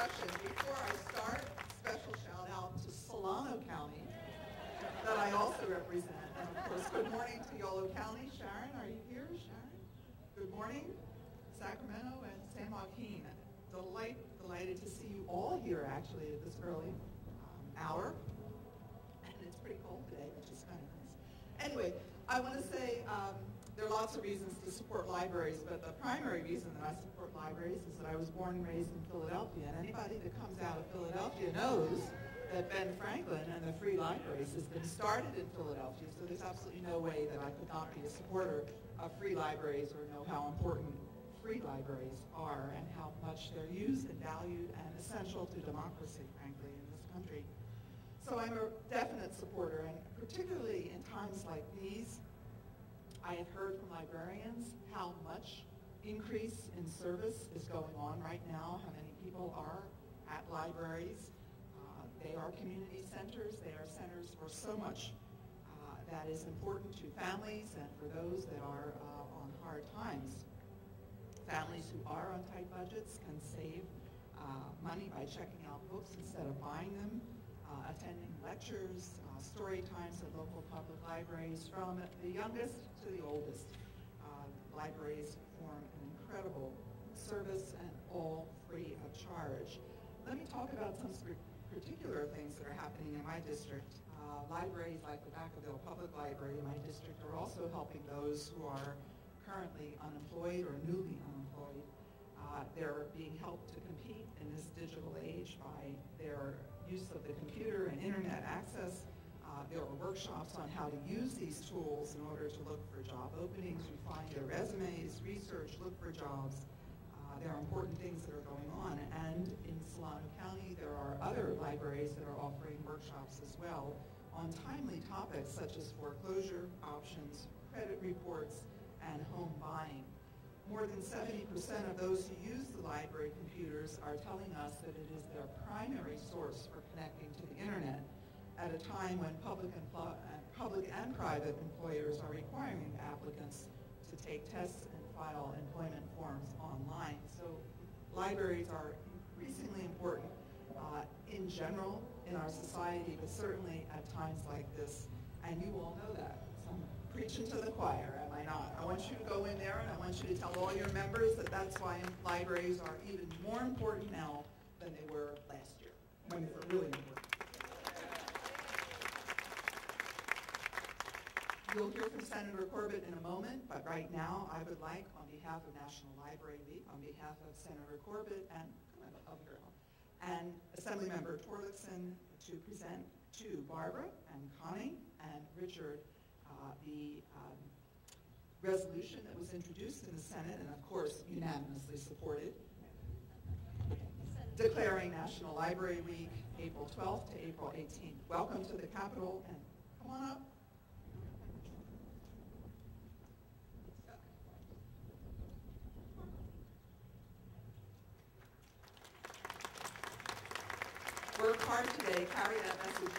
introduction. Before I start, special shout out to Solano County that I also represent. And of course, good morning to Yolo County. Sharon, are you here, Sharon? Good morning, Sacramento and San Joaquin. Delight, delighted to see you all here actually at this early um, hour. And it's pretty cold today, which is kind of nice. Anyway, I want to say um, lots of reasons to support libraries, but the primary reason that I support libraries is that I was born and raised in Philadelphia, and anybody that comes out of Philadelphia knows that Ben Franklin and the Free Libraries has been started in Philadelphia, so there's absolutely no way that I could not be a supporter of free libraries or know how important free libraries are and how much they're used and valued and essential to democracy, frankly, in this country. So I'm a definite supporter, and particularly in times like these, I have heard from librarians how much increase in service is going on right now, how many people are at libraries. Uh, they are community centers. They are centers for so much uh, that is important to families and for those that are uh, on hard times. Families who are on tight budgets can save uh, money by checking out books instead of buying them, uh, attending lectures, uh, story times at local public libraries from the youngest to the oldest. Uh, libraries perform an incredible service and all free of charge. Let me talk about some particular things that are happening in my district. Uh, libraries like the Vacaville Public Library in my district are also helping those who are currently unemployed or newly unemployed. Uh, they're being helped to compete in this digital age by their use of the computer and internet access uh, there are workshops on how to use these tools in order to look for job openings, refine their resumes, research, look for jobs. Uh, there are important things that are going on. And in Solano County, there are other libraries that are offering workshops as well on timely topics such as foreclosure options, credit reports, and home buying. More than 70% of those who use library computers are telling us that it is their primary source for connecting to the internet at a time when public and, public and private employers are requiring applicants to take tests and file employment forms online. So libraries are increasingly important uh, in general in our society, but certainly at times like this. And you all know that. Preaching to the choir, am I not? I want you to go in there and I want you to tell all your members that that's why libraries are even more important now than they were last year, when they were really important. You'll hear from Senator Corbett in a moment, but right now I would like, on behalf of National Library Week, on behalf of Senator Corbett and and Assemblymember Torlakson to present to Barbara and Connie and Richard the um, resolution that was introduced in the Senate and of course unanimously supported, declaring National Library Week April 12th to April 18th. Welcome to the Capitol and come on up. work hard today, carry that message